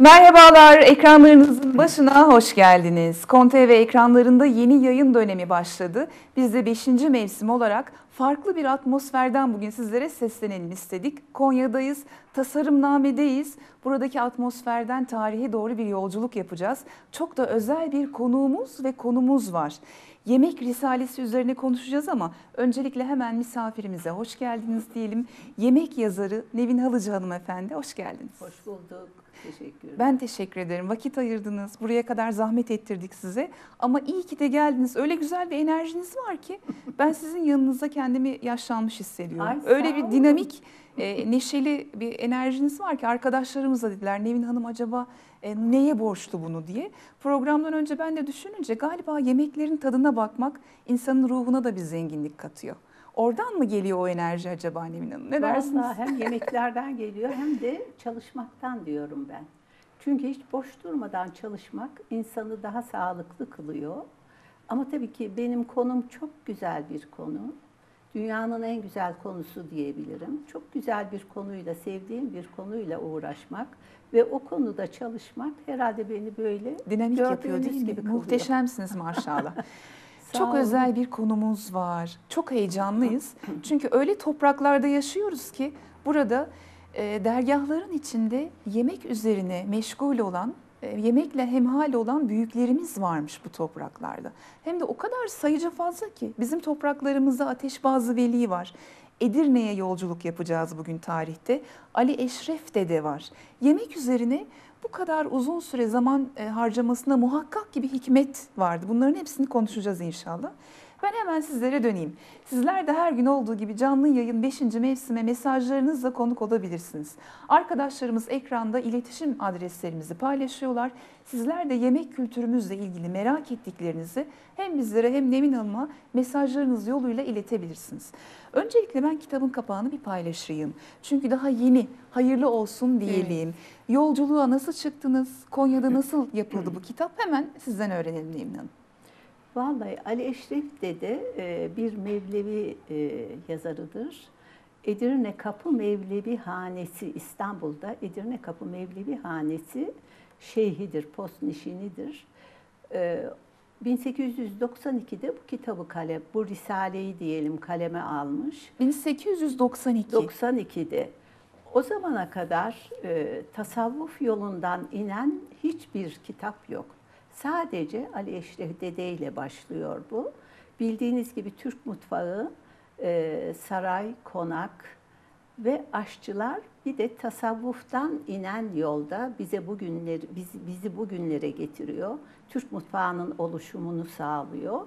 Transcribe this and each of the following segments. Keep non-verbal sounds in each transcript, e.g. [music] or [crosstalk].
Merhabalar, ekranlarınızın başına hoş geldiniz. Konte ve ekranlarında yeni yayın dönemi başladı. Biz de 5. mevsim olarak farklı bir atmosferden bugün sizlere seslenelim istedik. Konya'dayız, tasarımnamedeyiz. Buradaki atmosferden tarihe doğru bir yolculuk yapacağız. Çok da özel bir konuğumuz ve konumuz var. Yemek Risalesi üzerine konuşacağız ama öncelikle hemen misafirimize hoş geldiniz diyelim. Yemek yazarı Nevin Halıcı hanımefendi hoş geldiniz. Hoş bulduk. Teşekkür ederim. Ben teşekkür ederim. Vakit ayırdınız. Buraya kadar zahmet ettirdik size. Ama iyi ki de geldiniz. Öyle güzel bir enerjiniz var ki [laughs] ben sizin yanınızda kendimi yaşlanmış hissediyorum. Ay, Öyle bir dinamik, e, neşeli bir enerjiniz var ki arkadaşlarımız da dediler Nevin Hanım acaba e, neye borçlu bunu diye. Programdan önce ben de düşününce galiba yemeklerin tadına bakmak insanın ruhuna da bir zenginlik katıyor. Oradan mı geliyor o enerji acaba Nevin Hanım? Ne dersiniz? Vallahi hem [laughs] yemeklerden geliyor hem de çalışmaktan diyorum ben. Çünkü hiç boş durmadan çalışmak insanı daha sağlıklı kılıyor. Ama tabii ki benim konum çok güzel bir konu. Dünyanın en güzel konusu diyebilirim. Çok güzel bir konuyla, sevdiğim bir konuyla uğraşmak ve o konuda çalışmak herhalde beni böyle Dinamik yapıyor değil mi? gibi kılıyor. Muhteşemsiniz maşallah. [laughs] Sağ Çok olun. özel bir konumuz var. Çok heyecanlıyız. [clears throat] Çünkü öyle topraklarda yaşıyoruz ki burada e, dergahların içinde yemek üzerine meşgul olan, e, yemekle hemhal olan büyüklerimiz varmış bu topraklarda. Hem de o kadar sayıca fazla ki bizim topraklarımızda Ateşbazı Veli var. Edirne'ye yolculuk yapacağız bugün tarihte. Ali Eşref Dede var. Yemek üzerine bu kadar uzun süre zaman e, harcamasına muhakkak gibi hikmet vardı. Bunların hepsini konuşacağız inşallah. Ben hemen sizlere döneyim. Sizler de her gün olduğu gibi canlı yayın 5. mevsime mesajlarınızla konuk olabilirsiniz. Arkadaşlarımız ekranda iletişim adreslerimizi paylaşıyorlar. Sizler de yemek kültürümüzle ilgili merak ettiklerinizi hem bizlere hem Nevin Hanım'a mesajlarınız yoluyla iletebilirsiniz. Öncelikle ben kitabın kapağını bir paylaşayım. Çünkü daha yeni, hayırlı olsun diyelim. Yolculuğa nasıl çıktınız? Konya'da nasıl yapıldı bu kitap? Hemen sizden öğrenelim Nevin Hanım. Vallahi Ali Eşref Dede e, bir Mevlevi e, yazarıdır. Edirne Kapı Mevlevi Hanesi İstanbul'da Edirne Kapı Mevlevi Hanesi şeyhidir, postnişinidir. E, 1892'de bu kitabı kalem, bu risaleyi diyelim kaleme almış. 1892. 92'de o zamana kadar e, tasavvuf yolundan inen hiçbir kitap yok. Sadece Ali Eşref Dede ile başlıyor bu. Bildiğiniz gibi Türk mutfağı, e, saray, konak ve aşçılar bir de tasavvuftan inen yolda bize bugünleri bizi, bizi bugünlere getiriyor. Türk mutfağının oluşumunu sağlıyor.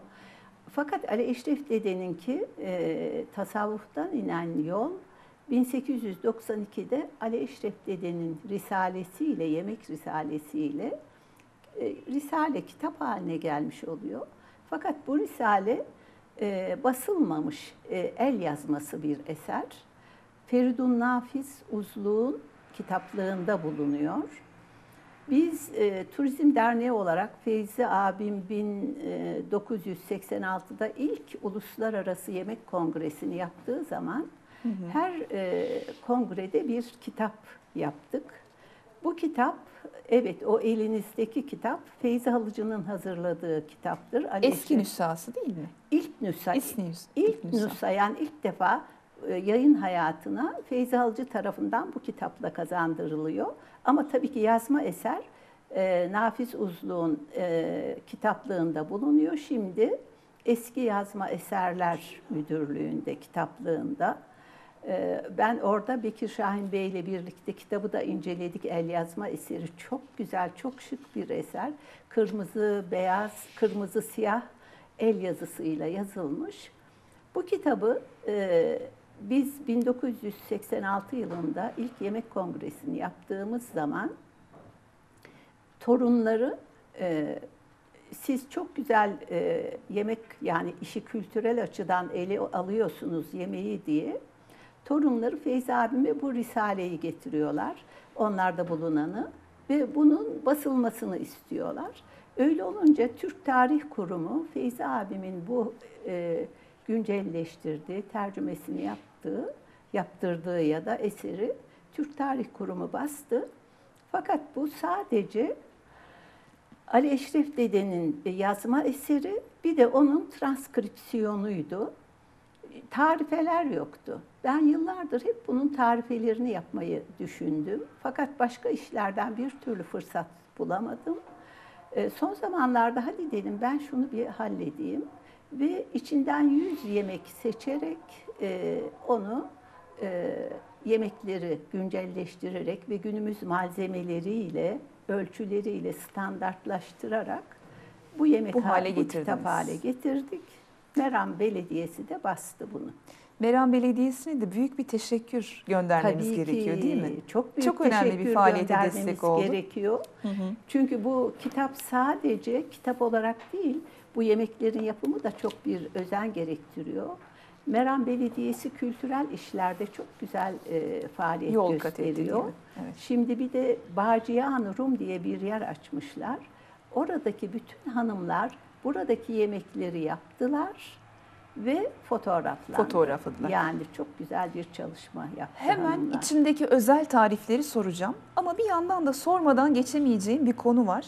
Fakat Ali Eşref Dede'ninki e, tasavvuftan inen yol 1892'de Ali Eşref Dede'nin risalesiyle, yemek risalesiyle risale kitap haline gelmiş oluyor. Fakat bu risale e, basılmamış e, el yazması bir eser. Feridun Nafiz Uzluğ'un kitaplığında bulunuyor. Biz e, Turizm Derneği olarak Feyzi abim 1986'da ilk Uluslararası Yemek Kongresi'ni yaptığı zaman her e, kongrede bir kitap yaptık. Bu kitap, evet o elinizdeki kitap Feyzi Halıcı'nın hazırladığı kitaptır. Ali Eski nüshası değil mi? İlk nüsa, Eski nüs- ilk nüsa. nüsa yani ilk defa e, yayın hayatına Feyzi Halıcı tarafından bu kitapla kazandırılıyor. Ama tabii ki yazma eser e, Nafiz Uzluğ'un e, kitaplığında bulunuyor. Şimdi Eski Yazma Eserler Müdürlüğü'nde, kitaplığında. E, ben orada Bekir Şahin Bey ile birlikte kitabı da inceledik. El yazma eseri çok güzel, çok şık bir eser. Kırmızı, beyaz, kırmızı, siyah el yazısıyla yazılmış. Bu kitabı e, biz 1986 yılında ilk yemek kongresini yaptığımız zaman torunları e, siz çok güzel e, yemek yani işi kültürel açıdan ele alıyorsunuz yemeği diye torunları Feyzi abime bu risaleyi getiriyorlar. Onlarda bulunanı ve bunun basılmasını istiyorlar. Öyle olunca Türk Tarih Kurumu Feyzi abimin bu e, güncelleştirdiği, tercümesini yaptığı, yaptırdığı ya da eseri Türk Tarih Kurumu bastı. Fakat bu sadece Ali Eşref Dede'nin yazma eseri bir de onun transkripsiyonuydu. Tarifeler yoktu. Ben yıllardır hep bunun tarifelerini yapmayı düşündüm. Fakat başka işlerden bir türlü fırsat bulamadım. E, son zamanlarda hadi dedim ben şunu bir halledeyim ve içinden 100 yemek seçerek e, onu e, yemekleri güncelleştirerek ve günümüz malzemeleriyle, ölçüleriyle standartlaştırarak bu yemek Bu hale bu kitap hale getirdik. Meram Belediyesi de bastı bunu. Meram Belediyesi'ne de büyük bir teşekkür göndermemiz Tabii gerekiyor ki değil mi? Çok büyük Çok önemli bir faaliyete destek oldu. gerekiyor. Hı hı. Çünkü bu kitap sadece kitap olarak değil, bu yemeklerin yapımı da çok bir özen gerektiriyor. Meram Belediyesi kültürel işlerde çok güzel e, faaliyet Yol gösteriyor. Evet. Şimdi bir de Bağcıyan Rum diye bir yer açmışlar. Oradaki bütün hanımlar buradaki yemekleri yaptılar ve fotoğraflandı. Fotoğrafladılar. Yani çok güzel bir çalışma yaptı Hemen hanımlar. içindeki özel tarifleri soracağım. Ama bir yandan da sormadan geçemeyeceğim bir konu var.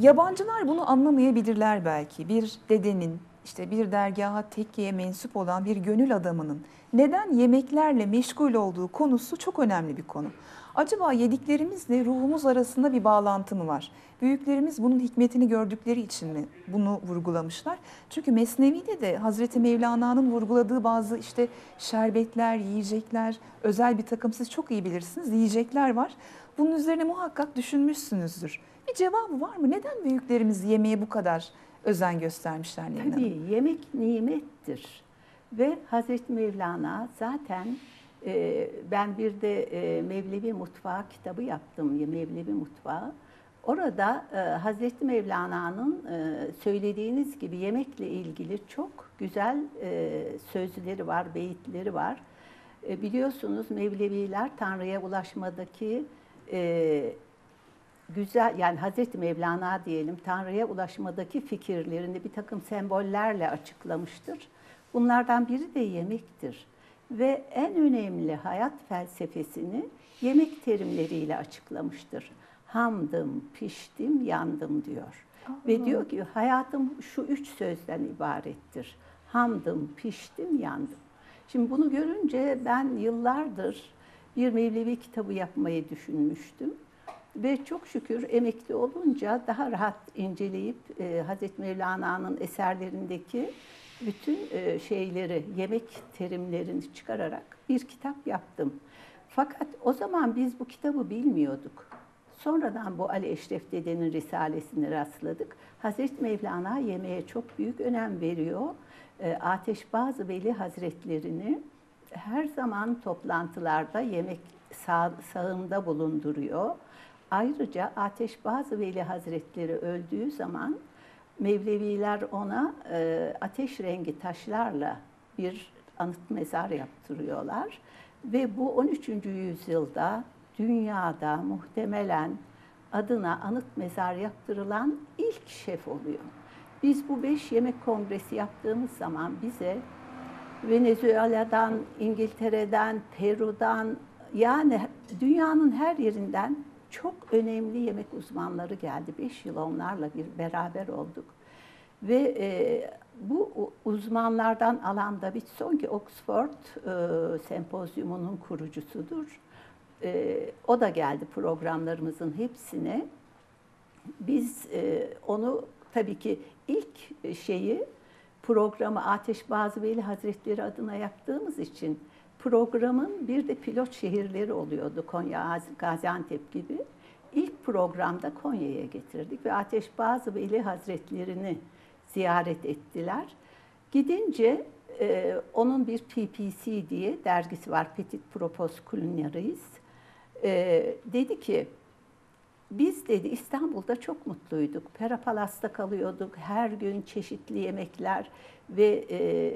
Yabancılar bunu anlamayabilirler belki. Bir dedenin, işte bir dergaha tekkiye mensup olan bir gönül adamının neden yemeklerle meşgul olduğu konusu çok önemli bir konu. Acaba yediklerimizle ruhumuz arasında bir bağlantı mı var? Büyüklerimiz bunun hikmetini gördükleri için mi bunu vurgulamışlar? Çünkü Mesnevi'de de Hazreti Mevlana'nın vurguladığı bazı işte şerbetler, yiyecekler, özel bir takım siz çok iyi bilirsiniz yiyecekler var. Bunun üzerine muhakkak düşünmüşsünüzdür. Bir cevabı var mı? Neden büyüklerimiz yemeğe bu kadar özen göstermişler Hanım? Tabii yemek nimettir. Ve Hazreti Mevlana zaten e, ben bir de e, Mevlevi Mutfağı kitabı yaptım. Mevlevi Mutfağı. Orada e, Hazreti Mevlana'nın e, söylediğiniz gibi yemekle ilgili çok güzel e, sözleri var, beyitleri var. Biliyorsunuz Mevleviler Tanrı'ya ulaşmadaki güzel yani Hazreti Mevlana diyelim Tanrı'ya ulaşmadaki fikirlerini bir takım sembollerle açıklamıştır. Bunlardan biri de yemektir. Ve en önemli hayat felsefesini yemek terimleriyle açıklamıştır. Hamdım, piştim, yandım diyor. Ve diyor ki hayatım şu üç sözden ibarettir. Hamdım, piştim, yandım. Şimdi bunu görünce ben yıllardır bir Mevlevi kitabı yapmayı düşünmüştüm. Ve çok şükür emekli olunca daha rahat inceleyip e, Hazreti Mevlana'nın eserlerindeki bütün e, şeyleri, yemek terimlerini çıkararak bir kitap yaptım. Fakat o zaman biz bu kitabı bilmiyorduk. Sonradan bu Ali Eşref Dede'nin risalesine rastladık. Hazreti Mevlana yemeğe çok büyük önem veriyor. E, Ateşbazı Veli Hazretlerini her zaman toplantılarda yemek sağ, sağında bulunduruyor. Ayrıca Ateşbazı Veli Hazretleri öldüğü zaman Mevleviler ona e, ateş rengi taşlarla bir anıt mezar yaptırıyorlar. Ve bu 13. yüzyılda dünyada muhtemelen adına anıt mezar yaptırılan ilk şef oluyor. Biz bu beş yemek kongresi yaptığımız zaman bize Venezuela'dan, İngiltere'den, Peru'dan yani dünyanın her yerinden çok önemli yemek uzmanları geldi. Beş yıl onlarla bir beraber olduk. Ve e, bu uzmanlardan alan David Son ki Oxford e, sempozyumunun kurucusudur. E, o da geldi programlarımızın hepsine. Biz e, onu tabii ki ilk şeyi programı Ateş Bazı Veli Hazretleri adına yaptığımız için programın bir de pilot şehirleri oluyordu Konya, Gaziantep gibi. İlk programda Konya'ya getirdik ve Ateş Bazı Veli Hazretlerini ziyaret ettiler. Gidince e, onun bir PPC diye dergisi var, Petit Propos Culinaries. E, dedi ki, biz dedi İstanbul'da çok mutluyduk. Perapalas'ta kalıyorduk. Her gün çeşitli yemekler ve e,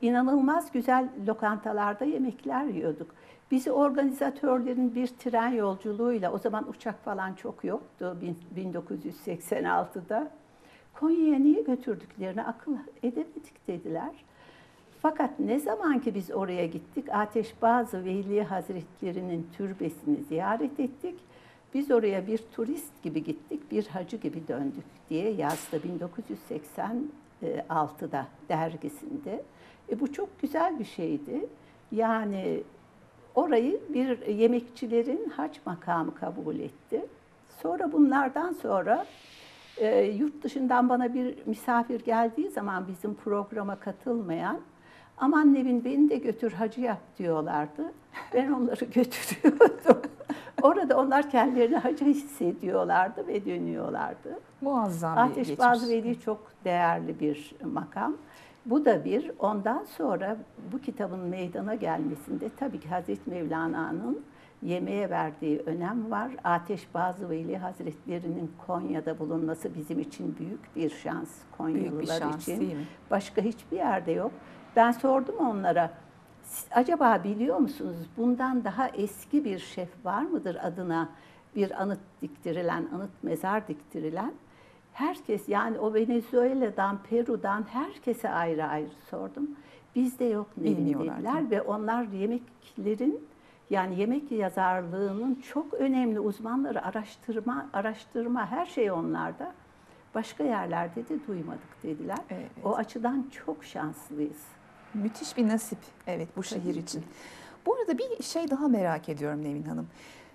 inanılmaz güzel lokantalarda yemekler yiyorduk. Bizi organizatörlerin bir tren yolculuğuyla, o zaman uçak falan çok yoktu 1986'da. Konya'ya niye götürdüklerini akıl edemedik dediler. Fakat ne zaman ki biz oraya gittik, Ateşbazı Veli Hazretleri'nin türbesini ziyaret ettik Biz oraya bir turist gibi gittik, bir hacı gibi döndük diye yazdı 1986'da dergisinde. E bu çok güzel bir şeydi. Yani orayı bir yemekçilerin hac makamı kabul etti. Sonra bunlardan sonra e, yurt dışından bana bir misafir geldiği zaman bizim programa katılmayan aman Nevin beni de götür hacı yap diyorlardı. Ben onları [laughs] götürüyordum. Orada onlar kendilerini hacı hissediyorlardı ve dönüyorlardı. Muazzam bir Ateş geçmiş. Bazı Veli çok değerli bir makam. Bu da bir. Ondan sonra bu kitabın meydana gelmesinde tabii ki Hazreti Mevlana'nın yemeğe verdiği önem var. Ateş Bazı Veli Hazretleri'nin Konya'da bulunması bizim için büyük bir şans Konyalılar Büyük bir şans için. değil mi? Başka hiçbir yerde yok. Ben sordum onlara, "Siz acaba biliyor musunuz bundan daha eski bir şef var mıdır adına bir anıt diktirilen, anıt mezar diktirilen? Herkes yani o Venezuela'dan, Peru'dan herkese ayrı ayrı sordum. Bizde yok Nevin dediler ve onlar yemeklerin yani yemek yazarlığının çok önemli uzmanları araştırma araştırma her şey onlarda. Başka yerlerde de duymadık dediler. Evet. O açıdan çok şanslıyız. Müthiş bir nasip evet bu şehir için. Bu arada bir şey daha merak ediyorum Nevin Hanım.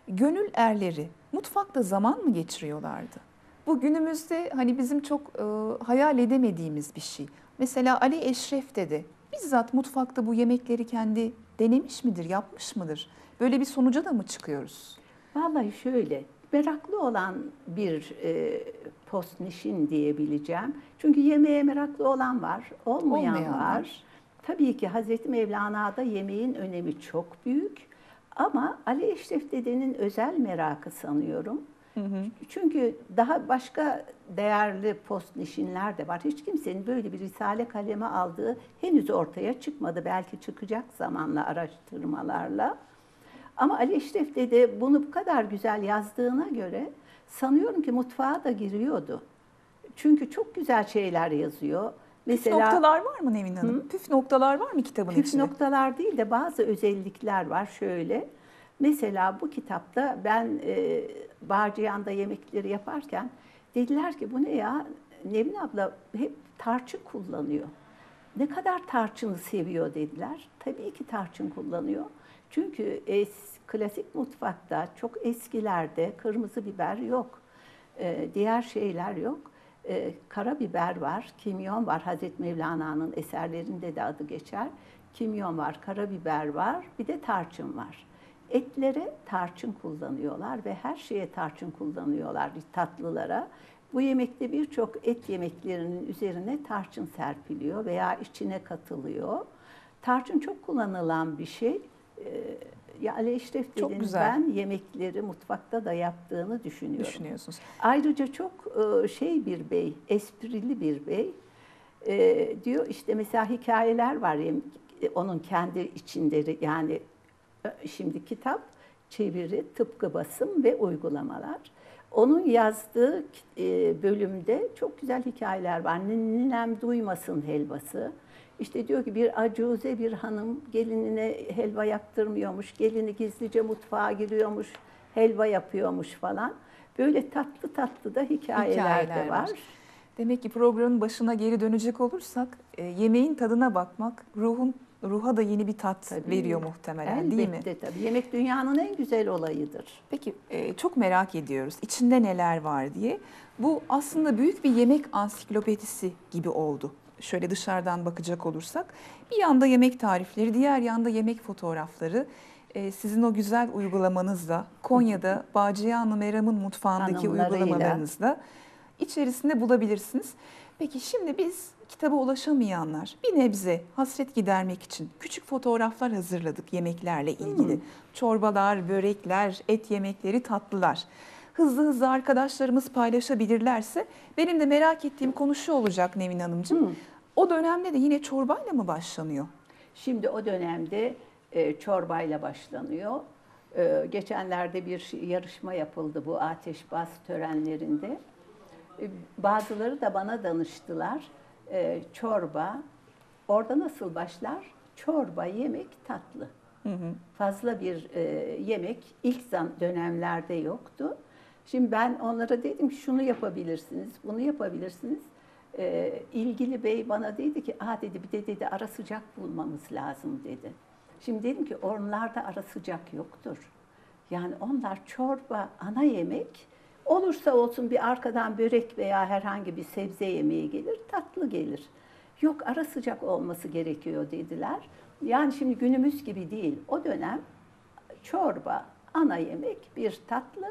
Gönül erleri mutfakta zaman mı geçiriyorlardı? Bu günümüzde hani bizim çok e, hayal edemediğimiz bir şey. Mesela Ali Eşref dedi. Bizzat mutfakta bu yemekleri kendi denemiş midir, yapmış mıdır? Böyle bir sonuca da mı çıkıyoruz? Vallahi şöyle, meraklı olan bir e, postnişin diyebileceğim. Çünkü yemeğe meraklı olan var, olmayan, Olmayan var. var. Tabii ki Hazreti Mevlana'da yemeğin önemi çok büyük. Ama Ali Eşref Dede'nin özel merakı sanıyorum. Çünkü daha başka değerli postnişinler de var. Hiç kimsenin böyle bir risale kaleme aldığı henüz ortaya çıkmadı. Belki çıkacak zamanla araştırmalarla. Ama Ali Eşref Dede bunu bu kadar güzel yazdığına göre sanıyorum ki mutfağa da giriyordu. Çünkü çok güzel şeyler yazıyor. Püf noktalar var mı Nevin Hanım? Püf noktalar var mı kitabın Püf içinde? noktalar değil de bazı özellikler var şöyle. Mesela bu kitapta ben e, Bağcıyan'da yemekleri yaparken dediler ki bu ne ya Nevin abla hep tarçın kullanıyor. Ne kadar tarçını seviyor dediler. Tabii ki tarçın kullanıyor. Çünkü es, klasik mutfakta çok eskilerde kırmızı biber yok. E, diğer şeyler yok. E, karabiber var, kimyon var. Hazreti Mevlana'nın eserlerinde de adı geçer. Kimyon var, karabiber var, bir de tarçın var. Etlere tarçın kullanıyorlar ve her şeye tarçın kullanıyorlar tatlılara. Bu yemekte birçok et yemeklerinin üzerine tarçın serpiliyor veya içine katılıyor. Tarçın çok kullanılan bir şey. Ee, Ya Ali Eşref Çok güzel. ben yemekleri mutfakta da yaptığını düşünüyorum. Düşünüyorsunuz. Ayrıca çok e, şey bir bey, esprili bir bey. E, diyor işte mesela hikayeler var onun kendi içinde yani şimdi kitap çeviri, tıpkı basım ve uygulamalar. Onun yazdığı e, bölümde çok güzel hikayeler var. Ninem duymasın helvası. İşte diyor ki bir acuze bir hanım gelinine helva yaptırmıyormuş. Gelini gizlice mutfağa giriyormuş, helva yapıyormuş falan. Böyle tatlı tatlı da hikayeler, Hikayeler de var. var. Demek ki programın başına geri dönecek olursak e, yemeğin tadına bakmak ruhun ruha da yeni bir tat Tabii. veriyor muhtemelen değil mi? Elbette tabii. Yemek dünyanın en güzel olayıdır. Peki e, çok merak ediyoruz içinde neler var diye. Bu aslında büyük bir yemek ansiklopedisi gibi oldu. Şöyle dışarıdan bakacak olursak bir yanda yemek tarifleri, diğer yanda yemek fotoğrafları. E, sizin o güzel uygulamanızla Konya'da Bağcıyanlı Meram'ın mutfağındaki uygulamalarınızla içerisinde bulabilirsiniz. Peki şimdi biz kitaba ulaşamayanlar bir nebze hasret gidermek için küçük fotoğraflar hazırladık yemeklerle ilgili. Çorbalar, börekler, et yemekleri, tatlılar. Hızlı hızlı arkadaşlarımız paylaşabilirlerse benim de merak ettiğim konu şu olacak Nevin Hanımcığım. Hı. O dönemde de yine çorbayla mı başlanıyor? Şimdi o dönemde e, çorbayla başlanıyor. E, geçenlerde bir yarışma yapıldı bu ateşbaz törenlerinde. E, bazıları da bana danıştılar. E, çorba, orada nasıl başlar? Çorba, yemek, tatlı. Fazla bir e, yemek ilk dönemlerde yoktu. Şimdi ben onlara dedim ki şunu yapabilirsiniz, bunu yapabilirsiniz. Ee, ilgili bey bana dedi ki, aa dedi bir de dedi ara sıcak bulmamız lazım dedi. Şimdi dedim ki onlarda ara sıcak yoktur. Yani onlar çorba, ana yemek, olursa olsun bir arkadan börek veya herhangi bir sebze yemeği gelir, tatlı gelir. Yok ara sıcak olması gerekiyor dediler. Yani şimdi günümüz gibi değil. O dönem çorba, ana yemek, bir tatlı,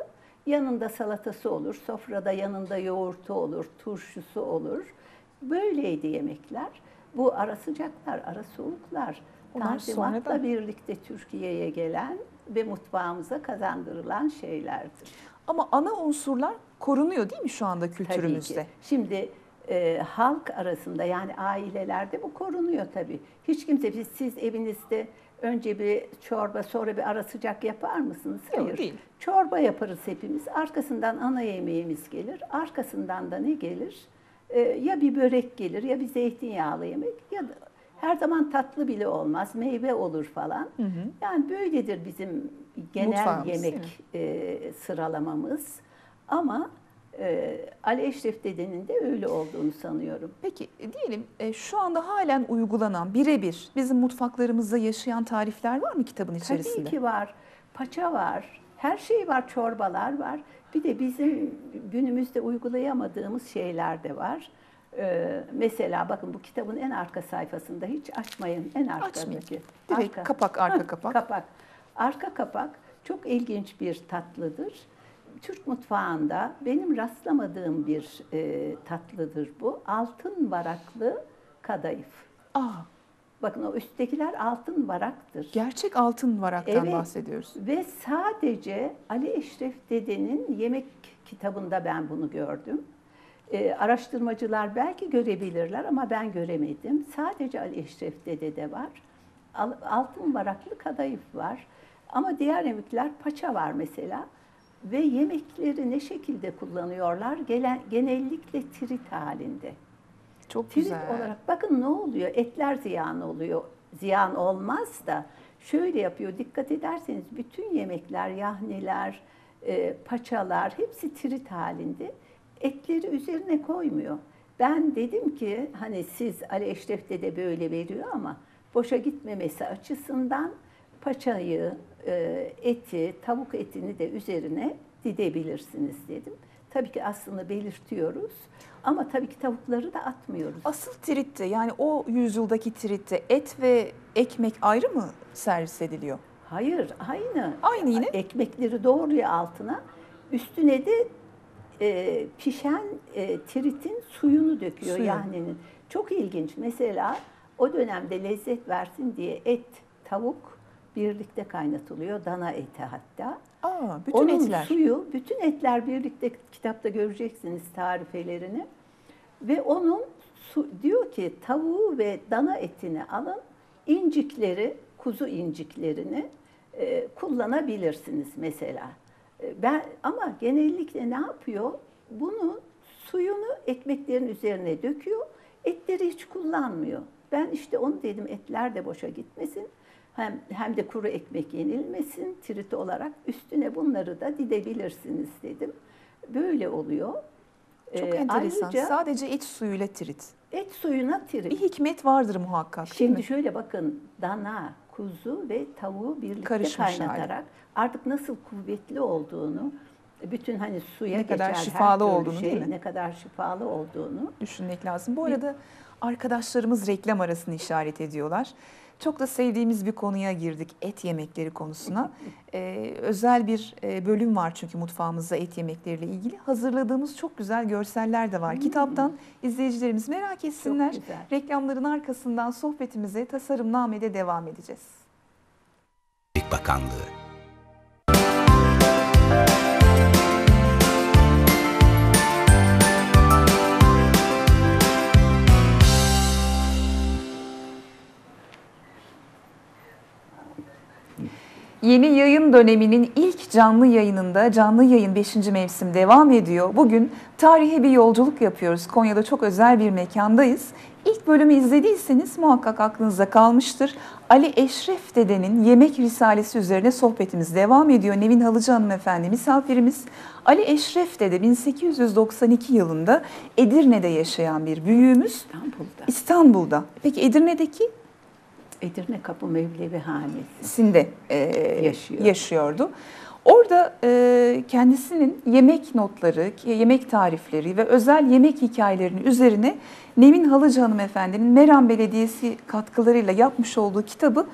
yanında salatası olur, sofrada yanında yoğurtu olur, turşusu olur. Böyleydi yemekler. Bu ara sıcaklar, ara soğuklar, Tanzimat'la birlikte Türkiye'ye gelen ve mutfağımıza kazandırılan şeylerdir. Ama ana unsurlar korunuyor değil mi şu anda Tabii kültürümüzde? ki. Şimdi e, halk arasında yani ailelerde bu korunuyor tabii. Hiç kimse siz, siz evinizde önce bir çorba sonra bir ara sıcak yapar mısınız? Yok, Hayır. değil. Çorba yaparız hepimiz. Arkasından ana yemeğimiz gelir. Arkasından da ne gelir? E, ya bir börek gelir ya bir zeytinyağlı yemek ya da her zaman tatlı bile olmaz. Meyve olur falan. Yani böyledir bizim genel Mutfağımız, yemek e, sıralamamız. Ama e, Ali Eşref dedenin de öyle olduğunu sanıyorum. Peki e, diyelim e, şu anda halen uygulanan birebir bizim mutfaklarımızda yaşayan tarifler var mı kitabın içerisinde? Tabii ki var. Paça var. Her şey var. Çorbalar var. Bir de bizim günümüzde uygulayamadığımız şeyler de var. Ee, mesela bakın bu kitabın en arka sayfasında hiç açmayın. En arkadaki. Direkt kapak, arka kapak. Kapak. Arka kapak çok ilginç bir tatlıdır. Türk mutfağında benim rastlamadığım bir e, tatlıdır bu. Altın varaklı kadayıf. Aa, Bakın o üsttekiler altın varaktır. gerçek altın varaktan Evet. bahsediyoruz. Ve sadece Ali Eşref Dede'nin yemek kitabında ben bunu gördüm. Ee, araştırmacılar belki görebilirler ama ben göremedim. Sadece Ali Eşref Dede'de var. Al- Altın varaklı kadayıf var. Ama diğer yemekler paça var mesela. Ve yemekleri ne şekilde kullanıyorlar? Gelen, genellikle trit halinde. Çok Trit güzel. olarak bakın ne oluyor? Etler ziyan oluyor. Ziyan olmaz da şöyle yapıyor. Dikkat ederseniz bütün yemekler, yahniler, e, paçalar hepsi trit halinde. Etleri üzerine koymuyor. Ben dedim ki hani siz Ali Eşref de böyle veriyor ama boşa gitmemesi açısından paçayı, eti, tavuk etini de üzerine didebilirsiniz dedim. Tabii ki aslında belirtiyoruz ama tabii ki tavukları da atmıyoruz. Asıl tritte yani o yüzyıldaki tritte et ve ekmek ayrı mı servis ediliyor? Hayır, aynı. Aynı yine. Ekmekleri doğruyor altına. Üstüne de e, pişen e, tiritin suyunu döküyor Suyu. yahnenin. Çok ilginç. Mesela o dönemde lezzet versin diye et, tavuk birlikte kaynatılıyor. Dana eti hatta. Aa, bütün Onun etler. suyu, bütün etler birlikte kitapta göreceksiniz tarifelerini. Ve onun su, diyor ki tavuğu ve dana etini alın, incikleri, kuzu inciklerini e, kullanabilirsiniz mesela. E, ben ama genellikle ne yapıyor? Bunu suyunu ekmeklerin üzerine döküyor. Etleri hiç kullanmıyor. Ben işte onu dedim etler de boşa gitmesin. Hem, hem de kuru ekmek yenilmesin trit olarak. Üstüne bunları da didebilirsiniz dedim. Böyle oluyor. Çok Ee, enteresan. ayrıca Sadece et suyuyla trit. et suyuna trit. Bir hikmet vardır muhakkak Şimdi şöyle bakın dana, kuzu ve tavuğu birlikte Karışmış kaynatarak artık nasıl kuvvetli olduğunu, bütün hani suya Ne kadar geçer şifalı olduğunu, şey, değil mi? ne kadar şifalı olduğunu. düşünmek lazım. Bu arada arkadaşlarımız reklam arasını işaret ediyorlar. Çok da sevdiğimiz bir konuya girdik et yemekleri konusuna. Ee, özel bir e, bölüm var çünkü mutfağımızda et yemekleriyle ilgili. Hazırladığımız çok güzel görseller de var. Kitaptan izleyicilerimiz merak etsinler. Hmm. güzel. Reklamların arkasından sohbetimize tasarımnamede devam edeceğiz. Bakanlığı Yeni yayın döneminin ilk canlı yayınında canlı yayın 5. mevsim devam ediyor. Bugün tarihe bir yolculuk yapıyoruz. Konya'da çok özel bir mekandayız. İlk bölümü izlediyseniz muhakkak aklınıza kalmıştır. Ali Eşref Dede'nin Yemek Risalesi üzerine sohbetimiz devam ediyor. Nevin Halıcı hanımefendi misafirimiz. Ali Eşref Dede 1892 yılında Edirne'de yaşayan bir büyüğümüz. İstanbul'da. İstanbul'da. Peki Edirne'deki Edirne Kapı Mevlevi Hanesi. Sinde e, Yaşıyor. yaşıyordu. Orada e, kendisinin yemek notları, yemek tarifleri ve özel yemek hikayelerinin üzerine Nevin Halıcı hanımefendinin Meram Belediyesi katkılarıyla yapmış olduğu kitabı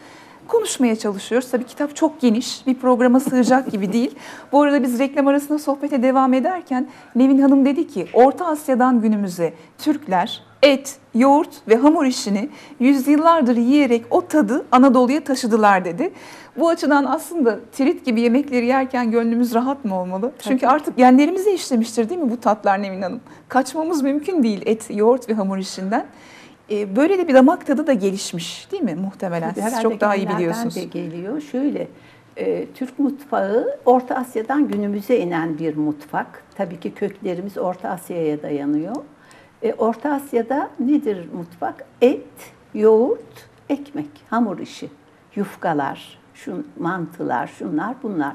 konuşmaya çalışıyoruz. Tabii kitap çok geniş, bir programa sığacak gibi değil. Bu arada biz reklam arasında sohbete devam ederken Nevin Hanım dedi ki Orta Asya'dan günümüze Türkler et, yoğurt ve hamur işini yüzyıllardır yiyerek o tadı Anadolu'ya taşıdılar dedi. Bu açıdan aslında tirit gibi yemekleri yerken gönlümüz rahat mı olmalı? Çünkü artık genlerimize işlemiştir değil mi bu tatlar Nevin Hanım? Kaçmamız mümkün değil et, yoğurt ve hamur işinden. Ee, Böyle de bir damak tadı da gelişmiş değil mi muhtemelen? Siz Herhalde çok daha iyi biliyorsunuz. de geliyor. Şöyle, e, Türk mutfağı Orta Asya'dan günümüze inen bir mutfak. Tabii ki köklerimiz Orta Asya'ya dayanıyor. E, Orta Asya'da nedir mutfak? Et, yoğurt, ekmek, hamur işi, yufkalar, şun, mantılar, şunlar bunlar.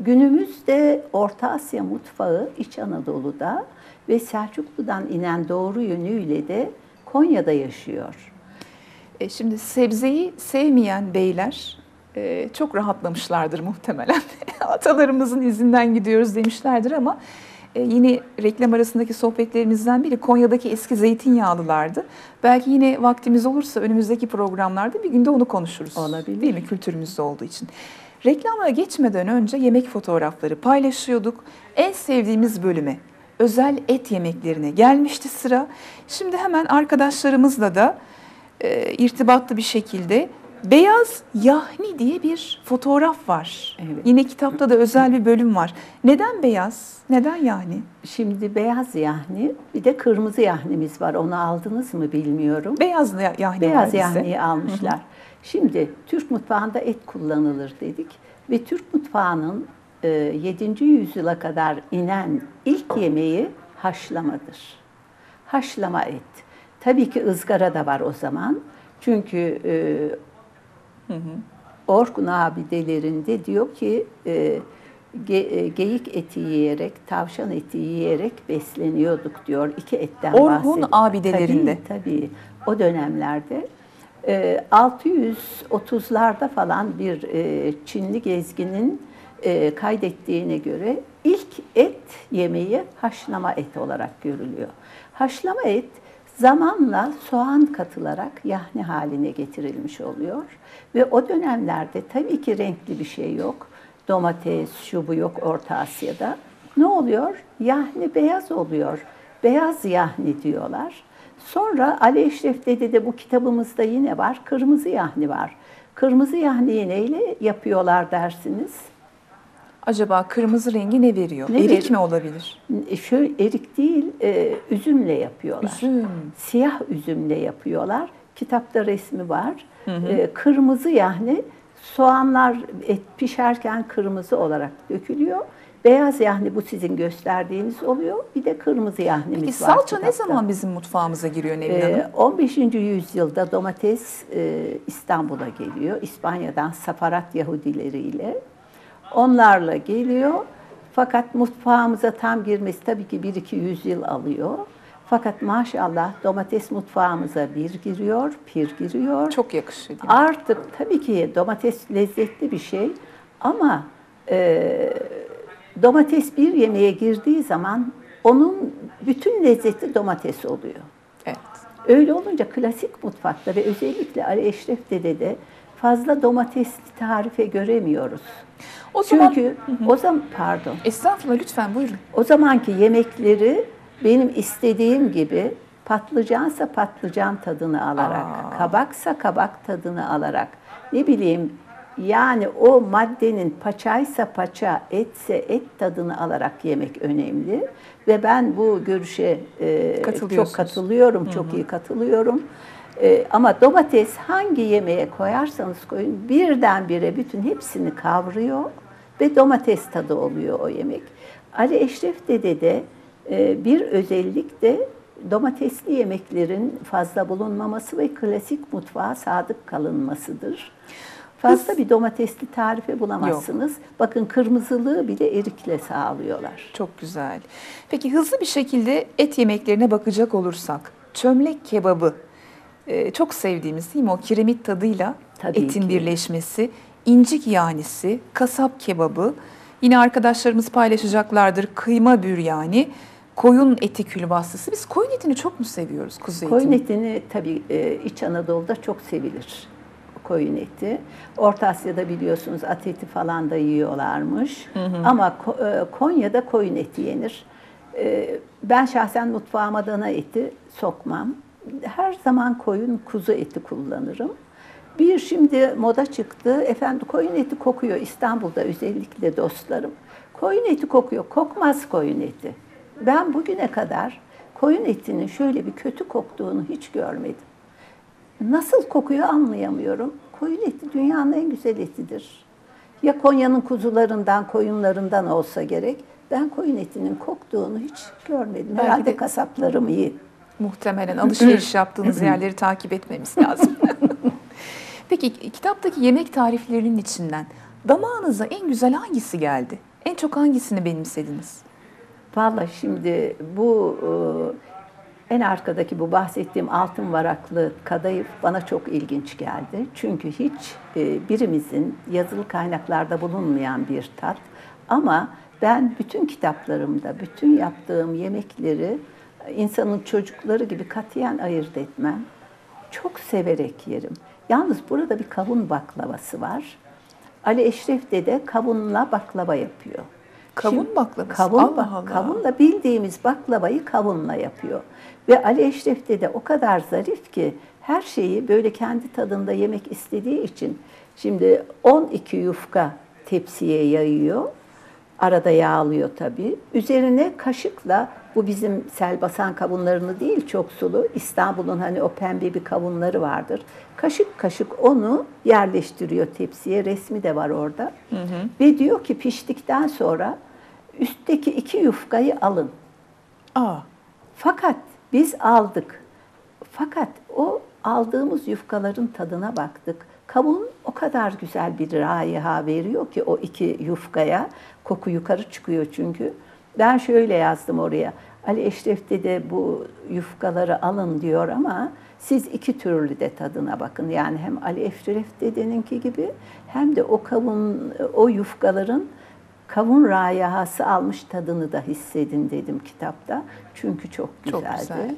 Günümüzde Orta Asya mutfağı İç Anadolu'da ve Selçuklu'dan inen doğru yönüyle de Konya'da yaşıyor. E, Şimdi sebzeyi sevmeyen beyler e, çok rahatlamışlardır muhtemelen. [laughs] Atalarımızın izinden gidiyoruz demişlerdir ama e, yine reklam arasındaki sohbetlerimizden biri Konya'daki eski zeytinyağlılardı. Belki yine vaktimiz olursa önümüzdeki programlarda bir günde onu konuşuruz. Olabilir. Değil mi? Kültürümüzde olduğu için. Reklamlara geçmeden önce yemek fotoğrafları paylaşıyorduk. En sevdiğimiz bölüme özel et yemeklerine gelmişti sıra. Şimdi hemen arkadaşlarımızla da e, irtibatlı bir şekilde beyaz yahni diye bir fotoğraf var. Evet. Yine kitapta da özel bir bölüm var. Neden beyaz? Neden yahni? Şimdi beyaz yahni, bir de kırmızı yahnimiz var. Onu aldınız mı bilmiyorum. Beyaz ya- yahni Beyaz yahniyi almışlar. Şimdi Türk mutfağında et kullanılır dedik ve Türk mutfağının e, 7. yüzyıla kadar inen ilk yemeği haşlamadır. Haşlama et. Tabii ki ızgara da var o zaman. Çünkü e, Orkun abidelerinde diyor ki e, ge- e, geyik eti yiyerek, tavşan eti yiyerek besleniyorduk diyor. İki etten Orhun bahsediyor. abidelerinde. Tabii, tabii. O dönemlerde e, 630'larda falan bir e, Çinli gezginin e, kaydettiğine göre ilk et yemeği haşlama et olarak görülüyor. Haşlama et zamanla soğan katılarak yahni haline getirilmiş oluyor. Ve o dönemlerde tabii ki renkli bir şey yok. Domates, şu bu yok Orta Asya'da. Ne oluyor? Yahni beyaz oluyor. Beyaz yahni diyorlar. Sonra Ali Eşref Dede de bu kitabımızda yine var. Kırmızı yahni var. Kırmızı yahniyi neyle yapıyorlar dersiniz? Acaba kırmızı rengi ne veriyor? Ne Erik verir? mi olabilir? Şöyle erik değil, e, üzümle yapıyorlar. Üzüm. Siyah üzümle yapıyorlar. Kitapta resmi var. E, kırmızı yahni soğanlar et pişerken kırmızı olarak dökülüyor. Beyaz yahni bu sizin gösterdiğiniz oluyor. Bir de kırmızı yahnimiz Peki var. salça ne kitapta. zaman bizim mutfağımıza giriyor Nevin Ee, Hanım? 15. yüzyılda domates e, İstanbul'a geliyor. İspanya'dan Safarat Yahudileriyle. Onlarla geliyor. Fakat mutfağımıza tam girmesi tabii ki 1-2 yüzyıl alıyor. Fakat maşallah domates mutfağımıza bir giriyor, pir giriyor. Çok yakışıyor? Artık tabii ki domates lezzetli bir şey ama e, domates bir yemeğe girdiği zaman onun bütün lezzeti domates oluyor. Evet. Öyle olunca klasik mutfakta ve özellikle Ali Eşref Dede'de fazla domatesli tarife göremiyoruz. O zaman Çünkü o zaman pardon. estağfurullah lütfen buyurun. O zamanki yemekleri benim istediğim gibi patlıcansa patlıcan tadını alarak, Aa. kabaksa kabak tadını alarak, ne bileyim yani o maddenin paçaysa paça, etse et tadını alarak yemek önemli. Ve ben bu görüşe e, çok katılıyorum, çok iyi katılıyorum. E, ama domates hangi yemeğe koyarsanız koyun birdenbire bütün hepsini kavruyor ve domates tadı oluyor o yemek. Ali Eşref Dede de e, bir özellik de domatesli yemeklerin fazla bulunmaması ve klasik mutfağa sadık kalınmasıdır. Fazla bir domatesli tarife bulamazsınız. Bakın kırmızılığı bile erikle sağlıyorlar. Çok güzel. Peki hızlı bir şekilde et yemeklerine bakacak olursak, çömlek kebabı e, çok sevdiğimiz değil mi? O kiremit tadıyla Tabii etin ki. birleşmesi, incik yanisi, kasap kebabı, yine arkadaşlarımız paylaşacaklardır kıyma büryani, koyun eti külbastısı. Biz koyun etini çok mu seviyoruz kuzu Koyun etini? etini tabii e, İç Anadolu'da çok sevilir. Koyun eti. Orta Asya'da biliyorsunuz at eti falan da yiyorlarmış. Ama Ko- e, Konya'da koyun eti yenir. E, Ben şahsen mutfağıma dana eti sokmam. Her zaman koyun kuzu eti kullanırım. Bir şimdi moda çıktı. Efendim koyun eti kokuyor İstanbul'da özellikle dostlarım. Koyun eti kokuyor. Kokmaz koyun eti. Ben bugüne kadar koyun etinin şöyle bir kötü koktuğunu hiç görmedim. Nasıl kokuyor anlayamıyorum. Koyun eti dünyanın en güzel etidir. Ya Konya'nın kuzularından, koyunlarından olsa gerek. Ben koyun etinin koktuğunu hiç görmedim. Herhalde de- kasaplarım iyi. Muhtemelen [laughs] alışveriş yaptığınız yerleri takip etmemiz lazım. [laughs] Peki kitaptaki yemek tariflerinin içinden damağınıza en güzel hangisi geldi? En çok hangisini benimsediniz? Vallahi şimdi bu e, en arkadaki bu bahsettiğim altın varaklı kadayıf bana çok ilginç geldi. Çünkü hiç e, birimizin yazılı kaynaklarda bulunmayan bir tat. Ama ben bütün kitaplarımda, bütün yaptığım yemekleri insanın çocukları gibi katiyen ayırt etmem. Çok severek yerim. Yalnız burada bir kavun baklavası var. Ali Eşref Dede kavunla baklava yapıyor. Kavun Şimdi baklavası? Kavun, Allah Allah. Kavunla bildiğimiz baklavayı kavunla yapıyor. Ve Ali Eşref Dede o kadar zarif ki her şeyi böyle kendi tadında yemek istediği için şimdi 12 yufka tepsiye yayıyor. Arada yağlıyor tabii. Üzerine kaşıkla bu bizim selbasan kavunlarını değil çok sulu. İstanbul'un hani o pembe bir kavunları vardır. Kaşık kaşık onu yerleştiriyor tepsiye. Resmi de var orada. Ve diyor ki piştikten sonra üstteki iki yufkayı alın. Aa, Fakat biz aldık. Fakat o aldığımız yufkaların tadına baktık. Kavun o kadar güzel bir raiha veriyor ki o iki yufkaya. Koku yukarı çıkıyor çünkü. Ben şöyle yazdım oraya. Ali Eşref de bu yufkaları alın diyor ama siz iki türlü de tadına bakın. Yani hem Ali Eşref dedeninki gibi hem de o kavun, o yufkaların kavun rayahası almış tadını da hissedin dedim kitapta. Çünkü çok güzeldi. çok güzel.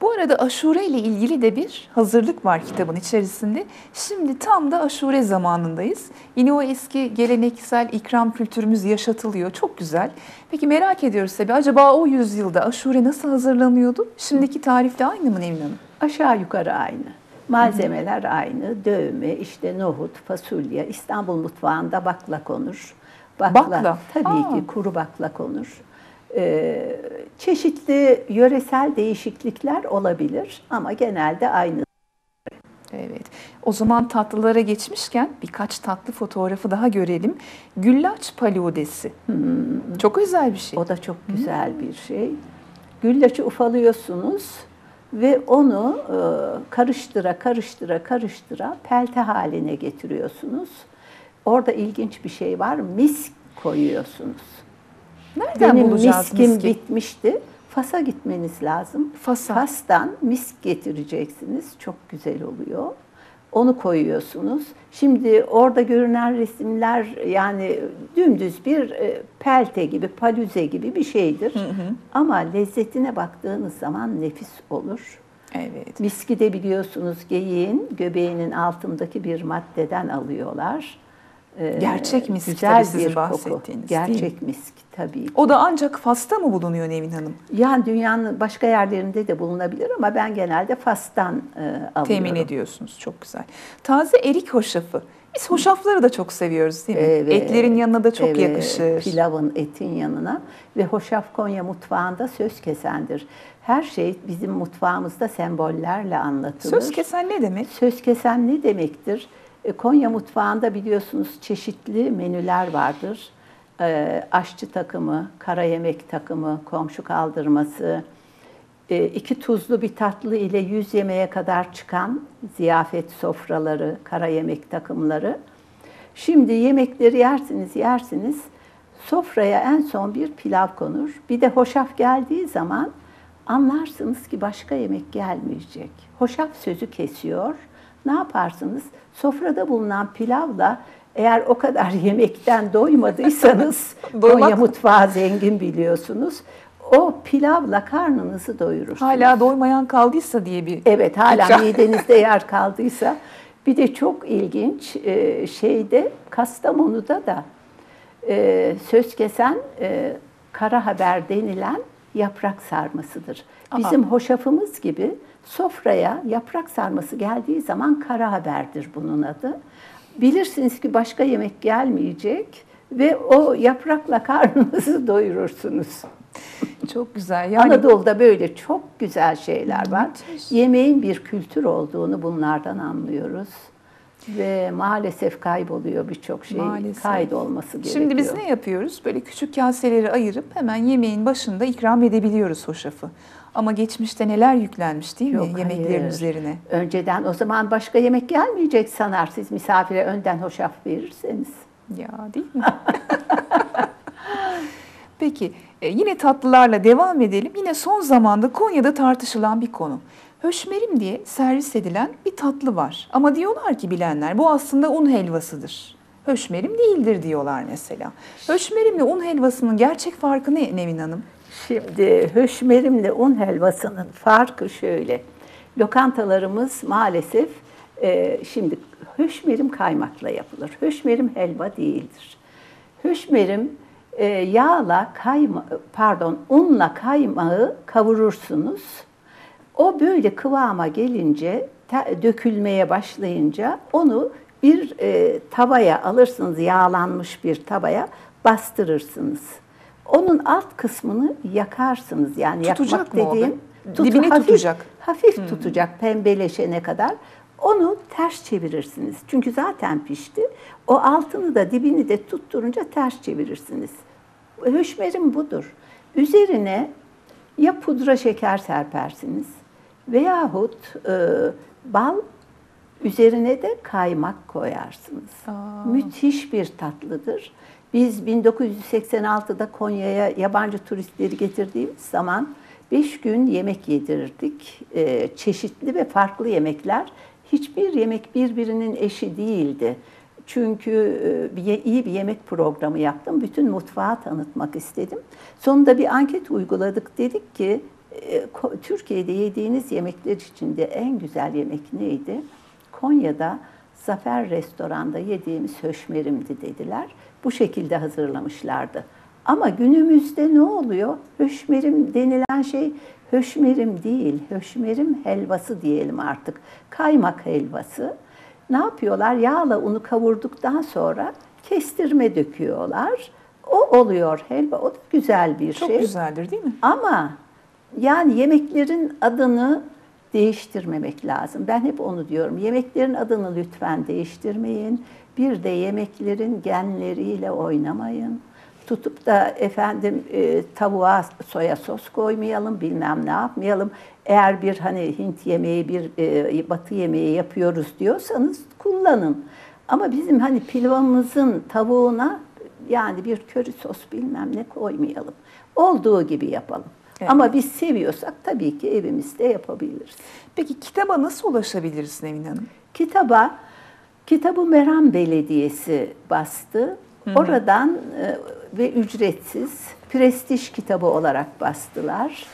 Bu arada aşure ile ilgili de bir hazırlık var kitabın içerisinde. Şimdi tam da aşure zamanındayız. Yine o eski geleneksel ikram kültürümüz yaşatılıyor. Çok güzel. Peki merak ediyoruz tabii acaba o yüzyılda aşure nasıl hazırlanıyordu? Şimdiki tarifle aynı mı Nevin Hanım? Aşağı yukarı aynı. Malzemeler aynı. Dövme, işte nohut, fasulye. İstanbul mutfağında bakla konur. Bakla? Tabii Aa. ki kuru bakla konur. Ee, çeşitli yöresel değişiklikler olabilir ama genelde aynı. Evet. O zaman tatlılara geçmişken birkaç tatlı fotoğrafı daha görelim. Güllaç paludesi. Çok özel bir şey. O da çok güzel bir şey. Güllaçı ufalıyorsunuz ve onu e, karıştıra karıştıra karıştıra pelte haline getiriyorsunuz. Orada ilginç bir şey var. Misk koyuyorsunuz. Nereden Benim bulacağız miskim miski? bitmişti. Fas'a gitmeniz lazım. Fas'a. Fas'tan misk getireceksiniz. Çok güzel oluyor. Onu koyuyorsunuz. Şimdi orada görünen resimler yani dümdüz bir e, pelte gibi, palüze gibi bir şeydir. Ama lezzetine baktığınız zaman nefis olur. Evet. Miski de biliyorsunuz geyiğin göbeğinin altındaki bir maddeden alıyorlar. Ee, Gerçek misk güzel bir koku. Gerçek misk tabii. ki. O da ancak Fas'ta mı bulunuyor Nevin Hanım? Yani dünyanın başka yerlerinde de bulunabilir ama ben genelde Fas'tan e, alıyorum. Temin ediyorsunuz. Çok güzel. Taze erik hoşafı. Biz hoşafları da çok seviyoruz değil mi? Evet, Etlerin yanına da çok evet, yakışır. Pilavın etin yanına ve hoşaf Konya mutfağında söz kesendir. Her şey bizim mutfağımızda sembollerle anlatılır. Söz kesen ne demek? Söz kesen ne demektir? E, Konya mutfağında biliyorsunuz çeşitli menüler vardır. E, aşçı takımı, kara yemek takımı, komşu kaldırması, e, iki tuzlu bir tatlı ile yüz yemeğe kadar çıkan ziyafet sofraları, kara yemek takımları. Şimdi yemekleri yersiniz, yersiniz. Sofraya en son bir pilav konur. Bir de hoşaf geldiği zaman anlarsınız ki başka yemek gelmeyecek. Hoşaf sözü kesiyor. Ne yaparsınız? Sofrada bulunan pilavla eğer o kadar [laughs] yemekten doymadıysanız [laughs] Konya mutfağı zengin biliyorsunuz. O pilavla karnınızı doyurursunuz. Hala doymayan kaldıysa diye bir Evet hala İkram. midenizde [laughs] yer kaldıysa. Bir de çok ilginç e, şeyde Kastamonu'da da e, söz kesen e, kara haber denilen yaprak sarmasıdır. Bizim hoşafımız gibi sofraya yaprak sarması geldiği zaman kara haberdir bunun adı. Bilirsiniz ki başka yemek gelmeyecek ve o yaprakla karnınızı [laughs] doyurursunuz. çok güzel. Yani Anadolu'da böyle çok güzel şeyler var. Müthiş. Yemeğin bir kültür olduğunu bunlardan anlıyoruz. Ve maalesef kayboluyor birçok şey. Maalesef. Kaydolması gerekiyor. Şimdi biz ne yapıyoruz? Böyle küçük kaseleri ayırıp hemen yemeğin başında ikram edebiliyoruz hoşafı. Ama geçmişte neler yüklenmiş değil mi Yok, yemeklerin hayır. üzerine? Önceden o zaman başka yemek gelmeyecek sanar siz misafire önden hoşaf verirseniz. Ya değil mi? [laughs] Peki e, yine tatlılarla devam edelim. Yine son zamanda Konya'da tartışılan bir konu. Höşmerim diye servis edilen bir tatlı var. Ama diyorlar ki bilenler bu aslında un helvasıdır. Höşmerim değildir diyorlar mesela. Höşmerimle un helvasının gerçek farkı ne Nevin Hanım? Şimdi höşmerimle un helvasının farkı şöyle. Lokantalarımız maalesef e, şimdi höşmerim kaymakla yapılır. Höşmerim helva değildir. Höşmerim e, yağla kayma pardon unla kaymağı kavurursunuz. O böyle kıvama gelince dökülmeye başlayınca onu bir e, tavaya alırsınız yağlanmış bir tavaya bastırırsınız. Onun alt kısmını yakarsınız yani Tutacak yakmak mı o dediğim Dibini hafif- tutacak. Hafif tutacak pembeleşene kadar. Onu ters çevirirsiniz. Çünkü zaten pişti. O altını da dibini de tutturunca ters çevirirsiniz. Höşmerim budur. Üzerine ya pudra şeker serpersiniz veyahut e, bal üzerine de kaymak koyarsınız. Aa. Müthiş bir tatlıdır. Biz 1986'da Konya'ya yabancı turistleri getirdiğimiz zaman 5 gün yemek yedirirdik. Ee, çeşitli ve farklı yemekler. Hiçbir yemek birbirinin eşi değildi. Çünkü e, iyi bir yemek programı yaptım. Bütün mutfağı tanıtmak istedim. Sonunda bir anket uyguladık. Dedik ki e, Türkiye'de yediğiniz yemekler içinde en güzel yemek neydi? Konya'da Zafer Restoran'da yediğimiz höşmerimdi dediler. Bu şekilde hazırlamışlardı. Ama günümüzde ne oluyor? Höşmerim denilen şey höşmerim değil, höşmerim helvası diyelim artık. Kaymak helvası. Ne yapıyorlar? Yağla unu kavurduktan sonra kestirme döküyorlar. O oluyor helva. O da güzel bir Çok şey. güzeldir değil mi? Ama yani yemeklerin adını değiştirmemek lazım. Ben hep onu diyorum. Yemeklerin adını lütfen değiştirmeyin. Bir de yemeklerin genleriyle oynamayın. Tutup da efendim e, tavuğa soya sos koymayalım, bilmem ne yapmayalım. Eğer bir hani Hint yemeği, bir e, Batı yemeği yapıyoruz diyorsanız kullanın. Ama bizim hani pilavımızın tavuğuna yani bir köri sos bilmem ne koymayalım. Olduğu gibi yapalım. Evet. Ama biz seviyorsak tabii ki evimizde yapabiliriz. Peki kitaba nasıl ulaşabiliriz Nevin Hanım? Kitaba, kitabı Meram Belediyesi bastı. Oradan e, ve ücretsiz prestij kitabı olarak bastılar.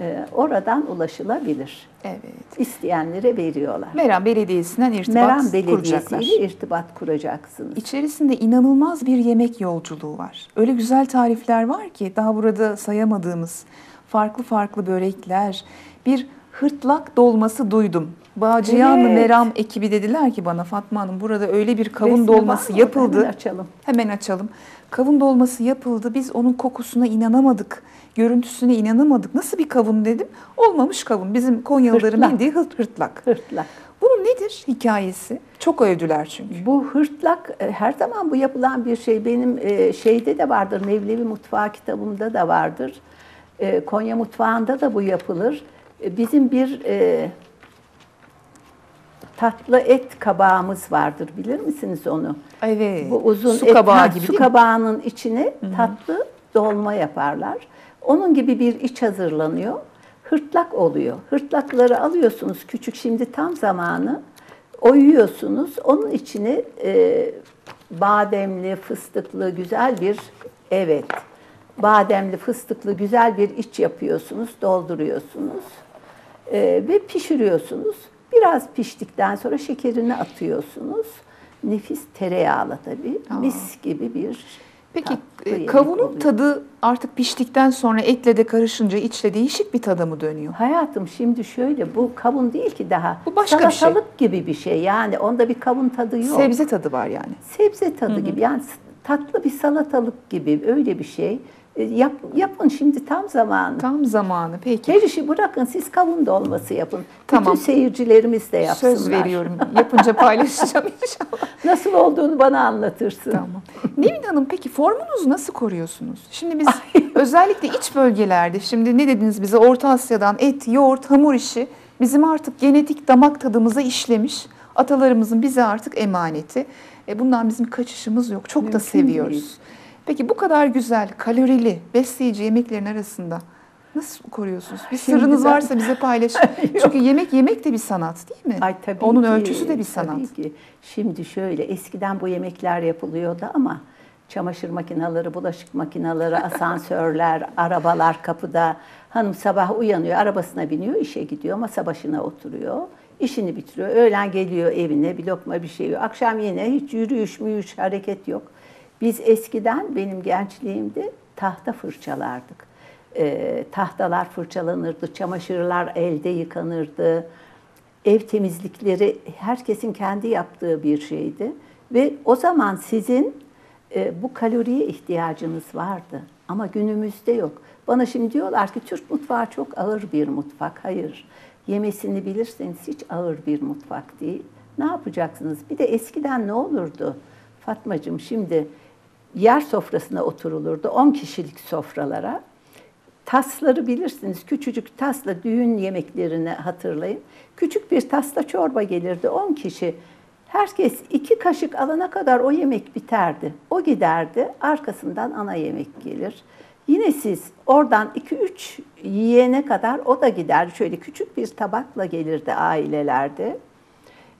E, oradan ulaşılabilir. Evet. İsteyenlere veriyorlar. Meram Belediyesi'nden irtibat Meram kuracaklar. Belediyesi ile irtibat kuracaksınız. İçerisinde inanılmaz bir yemek yolculuğu var. Öyle güzel tarifler var ki daha burada sayamadığımız farklı farklı börekler, bir hırtlak dolması duydum. Bağcıyanlı Evet. Meram ekibi dediler ki bana Fatma Hanım burada öyle bir kavun Resmi dolması yapıldı. Hemen açalım. Hemen açalım. Kavun dolması yapıldı. Biz onun kokusuna inanamadık. Görüntüsüne inanamadık. Nasıl bir kavun dedim. Olmamış kavun. Bizim Konyalıların Hırtlak. bildiği hırt hırtlak. Hırtlak. Bunun nedir hikayesi? Çok övdüler çünkü. Bu hırtlak e, her zaman bu yapılan bir şey. Benim e, şeyde de vardır, Mevlevi Mutfağı kitabımda da vardır. E, Konya mutfağında da bu yapılır. Bizim bir tatlı et kabağımız vardır, bilir misiniz onu? Evet. Bu uzun su et, kabağı gibi su kabağının içine tatlı dolma yaparlar. Onun gibi bir iç hazırlanıyor. Hırtlak oluyor. Hırtlakları alıyorsunuz küçük şimdi tam zamanı. Oyuyorsunuz. Onun içine e, bademli, fıstıklı güzel bir evet. Bademli, fıstıklı güzel bir iç yapıyorsunuz, dolduruyorsunuz. Ee, ve pişiriyorsunuz. Biraz piştikten sonra şekerini atıyorsunuz. Nefis tereyağlı tabii. Aa. Mis gibi bir Peki tatlı e, kavunun oluyor. tadı artık piştikten sonra etle de karışınca içle değişik bir tada mı dönüyor? Hayatım şimdi şöyle bu kavun değil ki daha. Bu başka bir şey. Salatalık gibi bir şey. Yani onda bir kavun tadı yok. Sebze tadı var yani. Sebze tadı gibi yani tatlı bir salatalık gibi öyle bir şey. E, Yap, yapın şimdi tam zamanı. Tam zamanı peki. Her işi bırakın siz kavun dolması yapın. Tamam. Bütün seyircilerimiz de yapsınlar. Söz veriyorum. Yapınca paylaşacağım [laughs] inşallah. Nasıl olduğunu bana anlatırsın. Tamam. Nevin Hanım peki formunuzu nasıl koruyorsunuz? Şimdi biz [laughs] özellikle iç bölgelerde şimdi ne dediniz bize Orta Asya'dan et, yoğurt, hamur işi bizim artık genetik damak tadımıza işlemiş. Atalarımızın bize artık emaneti. E bundan bizim kaçışımız yok. Çok da Mümkün seviyoruz. değil. Peki bu kadar güzel, kalorili, besleyici yemeklerin arasında nasıl koruyorsunuz? Bir Şimdi sırrınız ben- varsa bize paylaşın. [laughs] Çünkü yemek yemek de bir sanat değil mi? Ay tabii Onun ki, ölçüsü de bir sanat. Tabii ki. Şimdi şöyle eskiden bu yemekler yapılıyordu ama çamaşır makineleri, bulaşık makineleri, [laughs] asansörler, arabalar kapıda. Hanım sabah uyanıyor, arabasına biniyor, işe gidiyor, masa başına oturuyor. işini bitiriyor. Öğlen geliyor evine, bir lokma bir şey yok. Akşam yine hiç yürüyüş müyüş, hareket yok. Biz eskiden benim gençliğimde tahta fırçalardık. Ee, tahtalar fırçalanırdı, çamaşırlar elde yıkanırdı ev temizlikleri herkesin kendi yaptığı bir şeydi. Ve o zaman sizin e, bu kaloriye ihtiyacınız vardı. Ama günümüzde yok. Bana şimdi diyorlar ki Türk mutfağı çok ağır bir mutfak. Hayır. Yemesini bilirseniz hiç ağır bir mutfak değil. Ne yapacaksınız? Bir de eskiden ne olurdu? Fatmacığım şimdi yer sofrasına oturulurdu. 10 kişilik sofralara. Tasları bilirsiniz. Küçücük tasla düğün yemeklerini hatırlayın. Küçük bir tasla çorba gelirdi 10 kişi. Herkes iki kaşık alana kadar o yemek biterdi. O giderdi. Arkasından ana yemek gelir. Yine siz oradan 2-3 yiyene kadar o da giderdi. Şöyle küçük bir tabakla gelirdi ailelerde.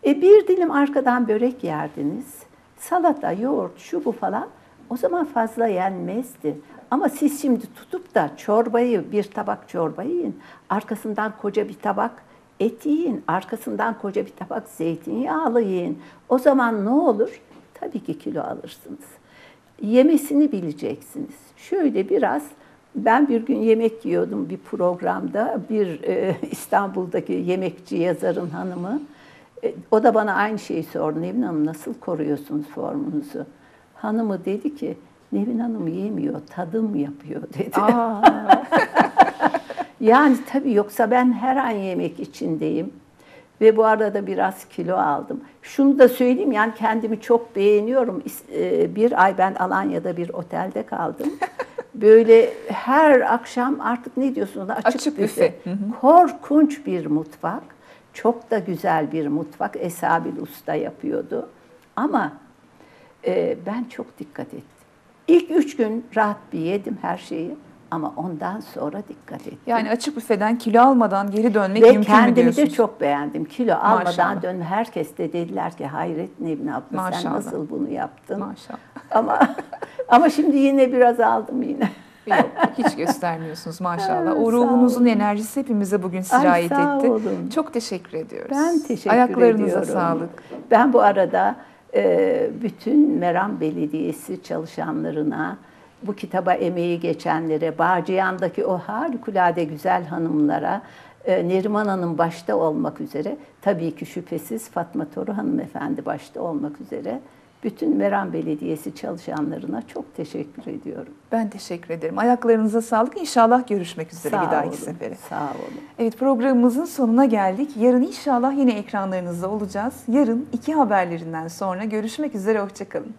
E bir dilim arkadan börek yerdiniz. Salata, yoğurt, şu bu falan. O zaman fazla yenmezdi. Ama siz şimdi tutup da çorbayı, bir tabak çorba yiyin. Arkasından koca bir tabak et yiyin. Arkasından koca bir tabak zeytinyağlı yiyin. O zaman ne olur? Tabii ki kilo alırsınız. Yemesini bileceksiniz. Şöyle biraz ben bir gün yemek yiyordum bir programda. Bir e, [laughs] İstanbul'daki yemekçi yazarın hanımı. E, o da bana aynı şeyi sordu. Nevin Hanım nasıl koruyorsunuz formunuzu? Hanımı dedi ki Nevin Hanım yemiyor, tadım yapıyor [laughs] dedi. Yani tabii yoksa ben her an yemek içindeyim. Ve bu arada biraz kilo aldım. Şunu da söyleyeyim yani kendimi çok beğeniyorum. E, Bir ay ben Alanya'da bir otelde kaldım. [laughs] Böyle her akşam artık ne diyorsunuz açık, Açık büfe. büfe. Hı Korkunç bir mutfak. Çok da güzel bir mutfak. Esabil Usta yapıyordu. Ama e, ben çok dikkat ettim. İlk üç gün rahat bir yedim her şeyi. Ama ondan sonra dikkat ettim. yani açık büfeden kilo almadan geri dönmek Ve mümkün mü kendimi de diyorsunuz? çok beğendim. Kilo almadan Maşallah. dön. Herkes de dediler ki hayret Nevin abla sen Maşallah. nasıl bunu yaptın? Maşallah. Ama [laughs] ama şimdi yine biraz aldım yine. Yok, hiç göstermiyorsunuz maşallah. [laughs] O ruhunuzun enerjisi hepimize bugün Ay, sirayet sağ etti. olun. Çok teşekkür ediyoruz. Ben teşekkür Ayaklarınıza ediyorum. sağlık. Ben bu arada bütün Meram Belediyesi çalışanlarına, bu kitaba emeği geçenlere, Bağcıyan'daki o harikulade güzel hanımlara e, Neriman Hanım başta olmak üzere, tabii ki şüphesiz Fatma Toru hanımefendi başta olmak üzere bütün Meram Belediyesi çalışanlarına çok teşekkür ediyorum. Ben teşekkür ederim. Ayaklarınıza sağlık. İnşallah görüşmek üzere Sağ bir dahaki olun, sefere. Sağ olun. Evet programımızın sonuna geldik. Yarın inşallah yine ekranlarınızda olacağız. Yarın iki haberlerinden sonra görüşmek üzere. Hoşçakalın.